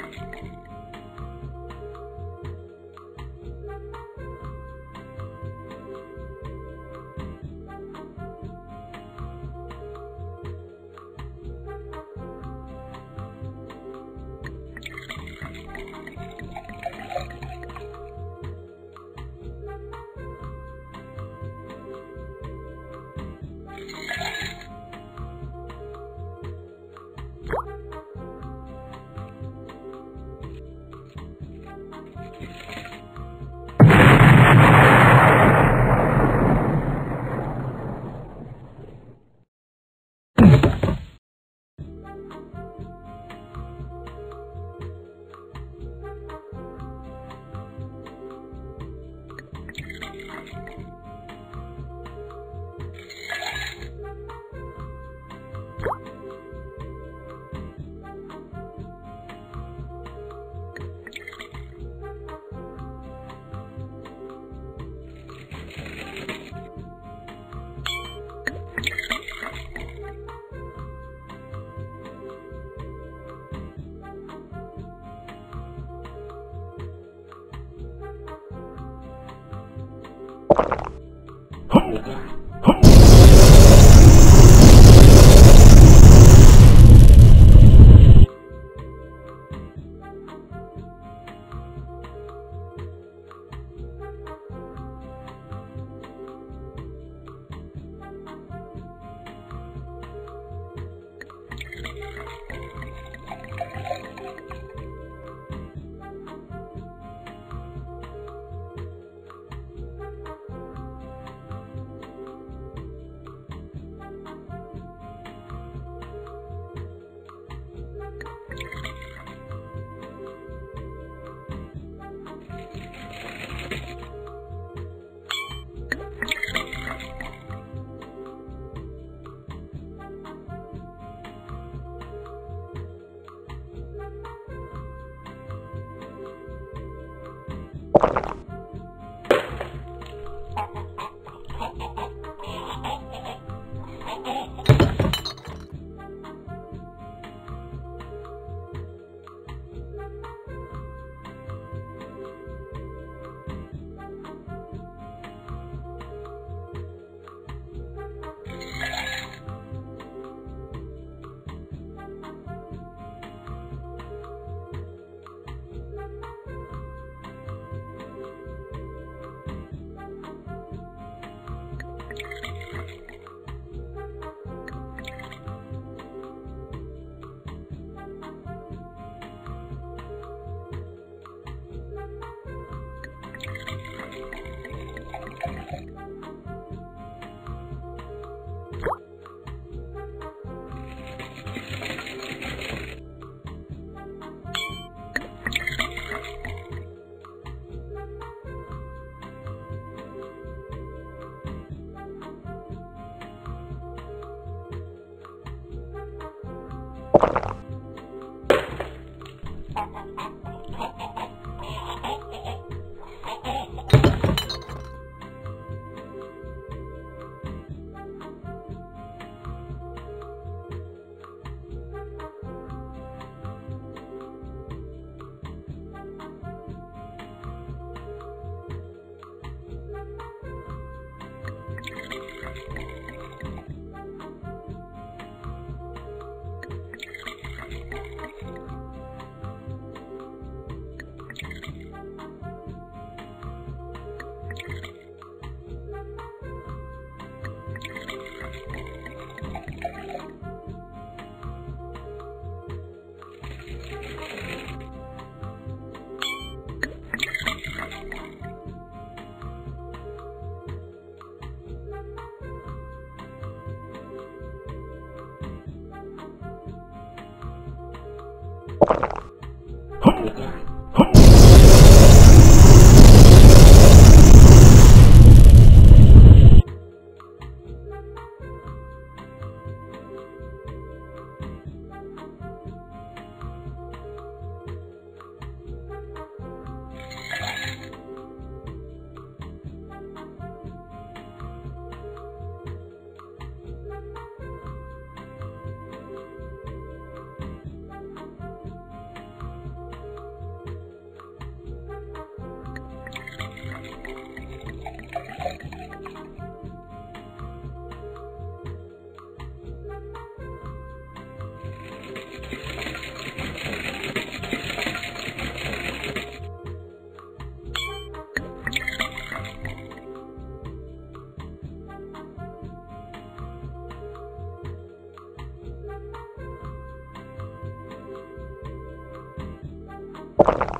Thank you. you Thank you. You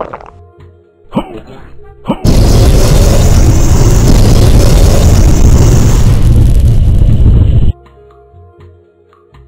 you.